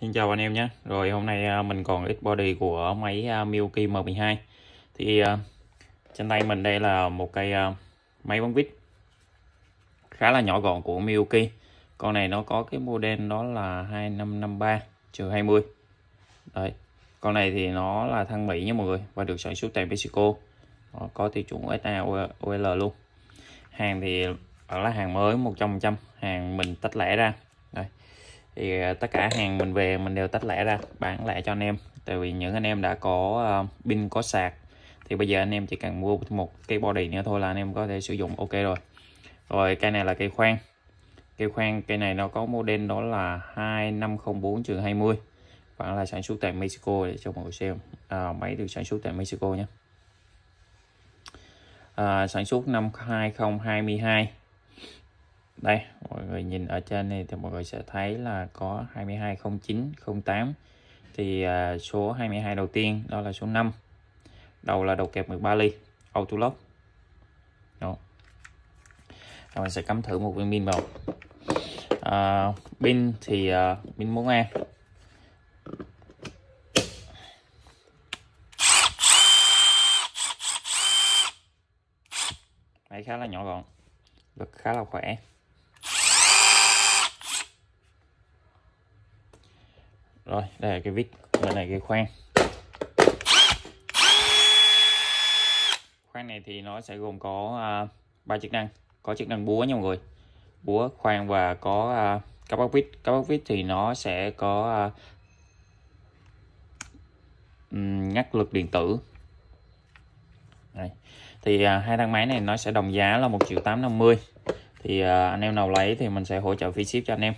Xin chào anh em nhé. Rồi, hôm nay à, mình còn ít body của máy à, Milky M12 Thì à, trên tay mình đây là một cây máy bóng vít. Khá là nhỏ gọn của Milky. Con này nó có cái model đó là 2553 20 Đấy, Con này thì nó là thăng Mỹ nha mọi người, Và được sản xuất tại Mexico. Nó Có tiêu chuẩn SAOL luôn. Hàng thì là hàng mới 100% Hàng mình tách lẻ ra thì ờ, tất cả hàng mình về mình đều tách lẻ ra bán lẻ cho anh em. Tại vì những anh em đã có uh, pin có sạc thì bây giờ anh em chỉ cần mua một cái body nữa thôi là anh em có thể sử dụng ok rồi. Rồi cây này là cây khoan. Cây khoan cây này nó có model đó là 2504 trường 20 khoảng là sản xuất tại Mexico để cho mọi người xem à, máy được sản xuất tại Mexico nhé. À, sản xuất năm 2022 đây mọi người nhìn ở trên này thì mọi người sẽ thấy là có 220908 thì uh, số 22 đầu tiên đó là số 5 đầu là đầu kẹp 13 ly auto lock. Đó. Rồi mình sẽ cắm thử một viên pin vào. Uh, pin thì uh, pin 4A máy khá là nhỏ gọn lực khá là khỏe. Rồi đây là cái vít bên này cái khoan khoan này thì nó sẽ gồm có à, ba uh, chức năng. Có chức năng búa nha mọi người. Búa khoan và có à, uh, các bác vít. Các bác vít thì nó sẽ có uh, ngắt lực điện tử. Đây. thì uh, hai thang máy này nó sẽ đồng giá là một triệu tám năm mươi. Thì uh, anh em nào lấy thì mình sẽ hỗ trợ phí ship cho anh em.